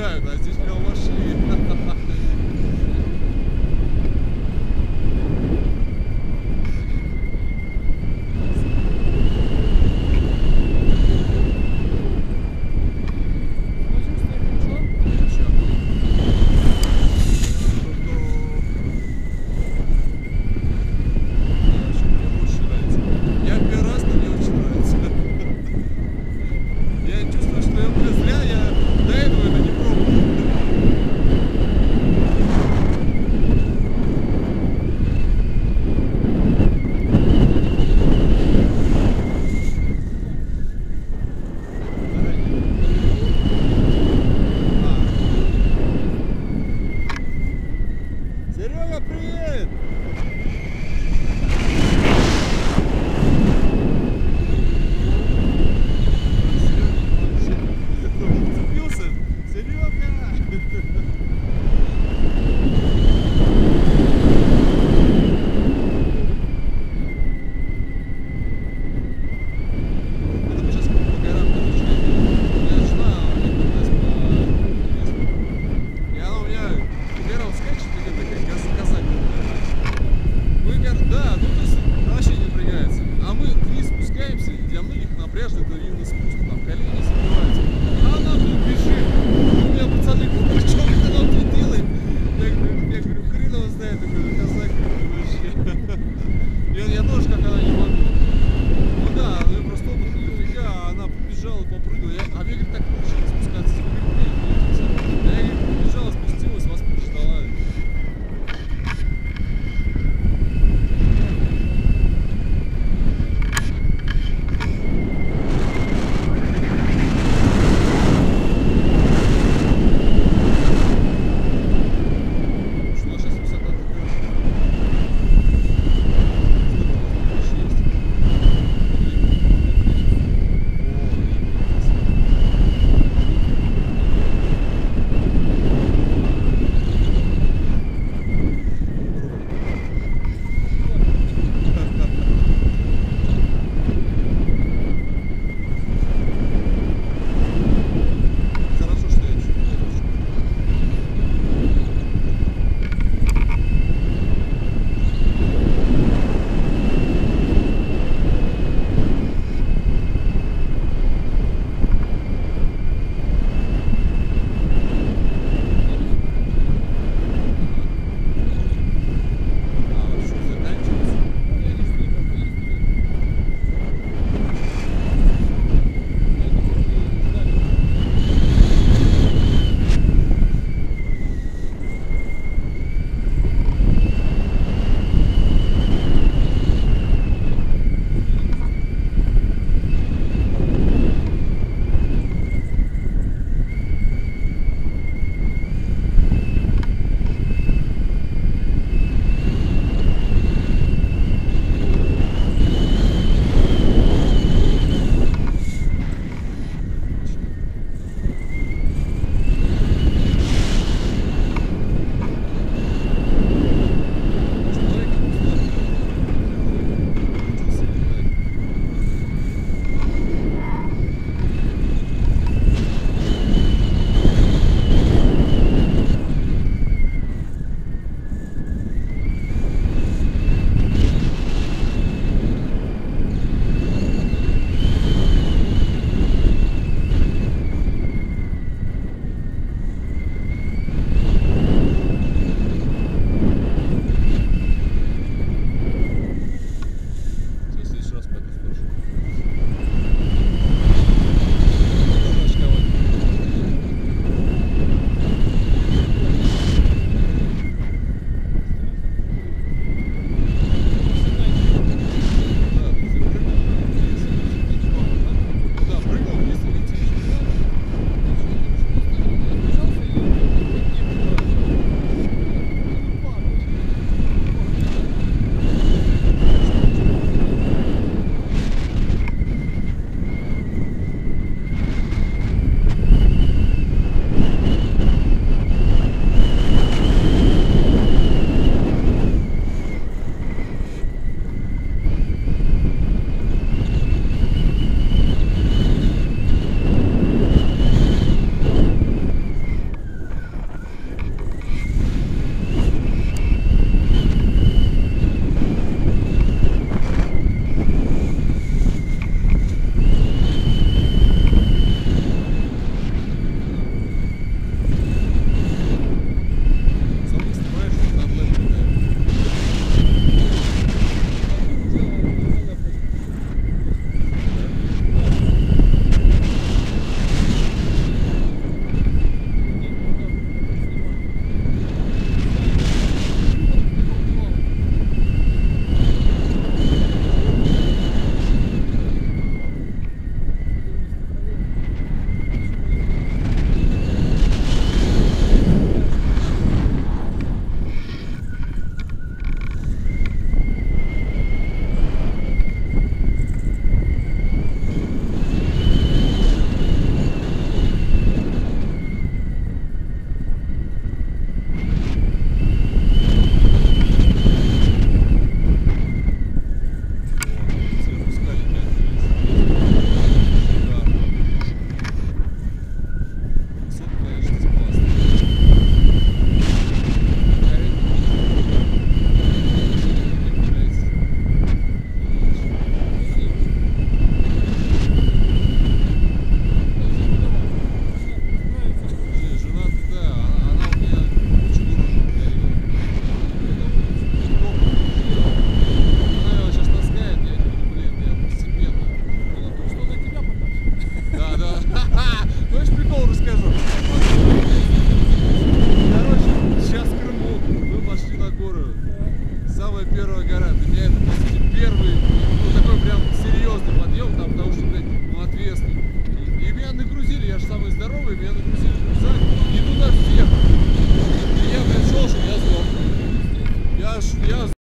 знаю, но здесь прям машина.